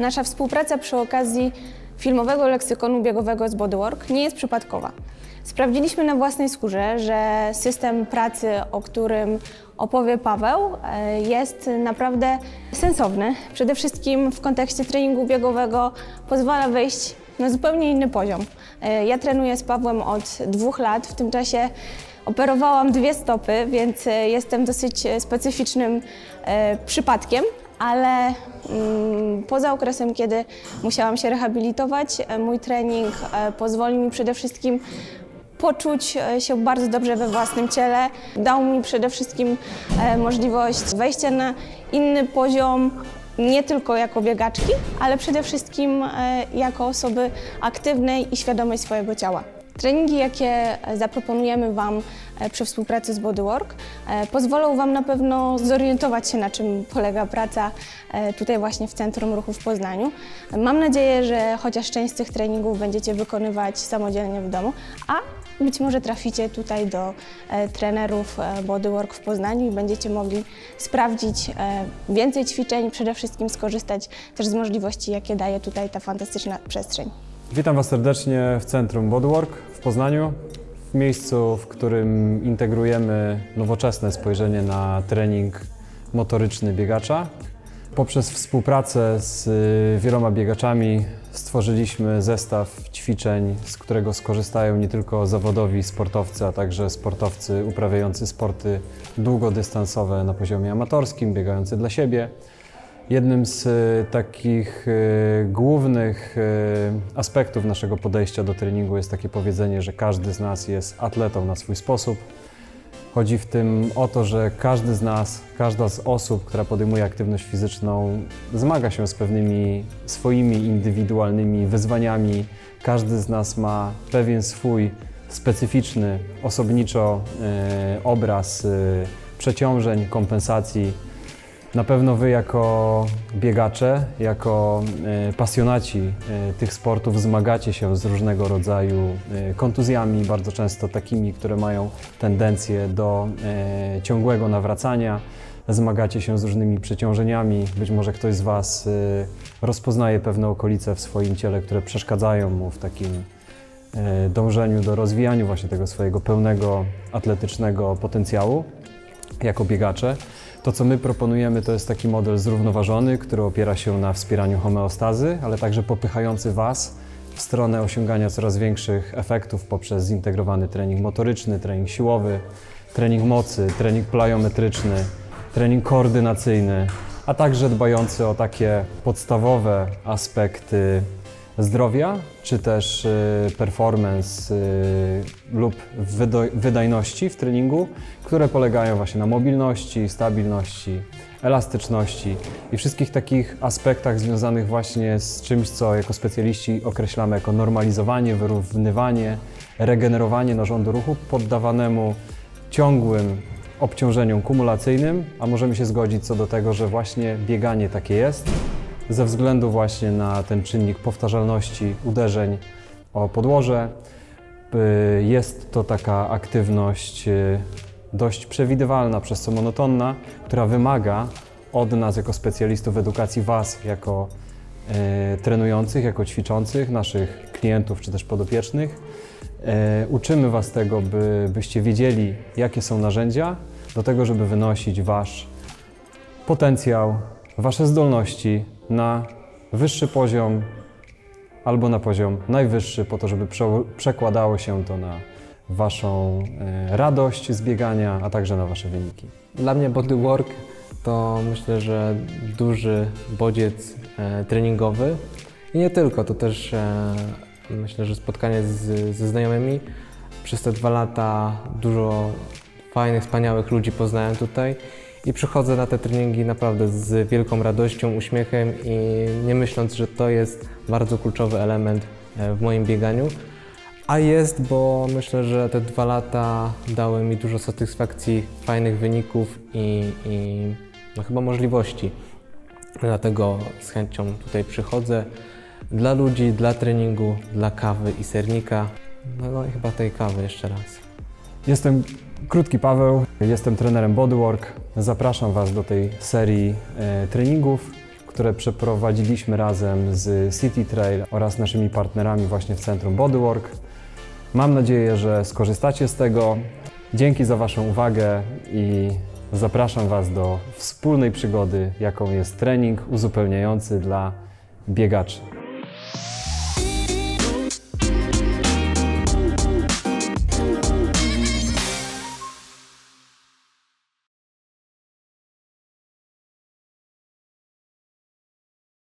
Nasza współpraca przy okazji filmowego leksykonu biegowego z Bodywork nie jest przypadkowa. Sprawdziliśmy na własnej skórze, że system pracy, o którym opowie Paweł, e, jest naprawdę sensowny. Przede wszystkim w kontekście treningu biegowego pozwala wejść na zupełnie inny poziom. E, Ja trenuję z Pawłem od dwóch lat. W tym czasie operowałam dwie stopy, więc e, jestem dosyć specyficznym przypadkiem, ale mm, poza okresem, kiedy musiałam się rehabilitować, e, mój trening e, pozwolił mi przede wszystkim poczuć e, się bardzo dobrze we własnym ciele. Dał mi przede wszystkim możliwość wejścia na inny poziom, nie tylko jako biegaczki, ale przede wszystkim jako osoby aktywnej i świadomej swojego ciała. Treningi, jakie zaproponujemy Wam e, przy współpracy z Bodywork, e, pozwolą Wam na pewno zorientować się, na czym polega praca e, tutaj właśnie w Centrum Ruchu w Poznaniu. Mam nadzieję, że chociaż część z tych treningów będziecie wykonywać samodzielnie w domu, a być może traficie tutaj do e, trenerów e, Bodywork w Poznaniu i będziecie mogli sprawdzić e, więcej ćwiczeń, przede wszystkim skorzystać też z możliwości, jakie daje tutaj ta fantastyczna przestrzeń. Witam Was serdecznie w Centrum Bodywork w Poznaniu, w miejscu, w którym integrujemy nowoczesne spojrzenie na trening motoryczny biegacza. Poprzez współpracę z y, wieloma biegaczami stworzyliśmy zestaw ćwiczeń, z którego skorzystają nie tylko zawodowi sportowcy, a także sportowcy uprawiający sporty długodystansowe na poziomie amatorskim, biegający dla siebie. Jednym z e, takich e, głównych e, aspektów naszego podejścia do treningu jest takie powiedzenie, że każdy z nas jest atletą na swój sposób. Chodzi w tym o to, że każdy z nas, każda z osób, która podejmuje aktywność fizyczną, zmaga się z pewnymi swoimi indywidualnymi wyzwaniami. Każdy z nas ma pewien swój specyficzny, osobniczo obraz przeciążeń, kompensacji. Na pewno Wy jako biegacze, jako e, pasjonaci e, tych sportów zmagacie się z różnego rodzaju e, kontuzjami, bardzo często takimi, które mają tendencję do ciągłego nawracania. Zmagacie się z różnymi przeciążeniami. Być może ktoś z Was rozpoznaje pewne okolice w swoim ciele, które przeszkadzają mu w takim dążeniu do rozwijania właśnie tego swojego pełnego atletycznego potencjału jako biegacze. To, co my proponujemy, to jest taki model zrównoważony, który opiera się na wspieraniu homeostazy, ale także popychający Was w stronę osiągania coraz większych efektów poprzez zintegrowany trening motoryczny, trening siłowy, trening mocy, trening plyometryczny, trening koordynacyjny, a także dbający o takie podstawowe aspekty zdrowia, czy też y, performance y, lub wydajności w treningu, które polegają właśnie na mobilności, stabilności, elastyczności i wszystkich takich aspektach związanych właśnie z czymś, co jako specjaliści określamy jako normalizowanie, wyrównywanie, regenerowanie narządu ruchu poddawanemu ciągłym obciążeniom kumulacyjnym, a możemy się zgodzić co do tego, że właśnie bieganie takie jest ze względu właśnie na ten czynnik powtarzalności uderzeń o podłoże. Y, Jest to taka aktywność y, dość przewidywalna, przez co monotonna, która wymaga od nas jako specjalistów edukacji, Was jako e, trenujących, jako ćwiczących, naszych klientów czy też podopiecznych. Uczymy Was tego, by, byście wiedzieli, jakie są narzędzia do tego, żeby wynosić Wasz potencjał, Wasze zdolności na wyższy poziom albo na poziom najwyższy, po to, żeby prze, przekładało się to na Waszą e, radość z biegania, a także na Wasze wyniki. Dla mnie bodywork to myślę, że duży bodziec e, treningowy i nie tylko, to też e, myślę, że spotkanie z, ze znajomymi. Przez te dwa lata dużo fajnych, wspaniałych ludzi poznałem tutaj i przychodzę na te treningi naprawdę z wielką radością, uśmiechem i nie myśląc, że to jest bardzo kluczowy element e, w moim bieganiu. A jest, bo myślę, że te dwa lata dały mi dużo satysfakcji, fajnych wyników i, i no chyba możliwości. Dlatego z chęcią tutaj przychodzę dla ludzi, dla treningu, dla kawy i sernika. No, no i chyba tej kawy jeszcze raz. Jestem Krótki Paweł, jestem trenerem Bodywork. Zapraszam Was do tej serii e, treningów, które przeprowadziliśmy razem z City Trail oraz naszymi partnerami właśnie w Centrum Bodywork. Mam nadzieję, że skorzystacie z tego. Dzięki za Waszą uwagę i zapraszam Was do wspólnej przygody, jaką jest trening uzupełniający dla biegaczy.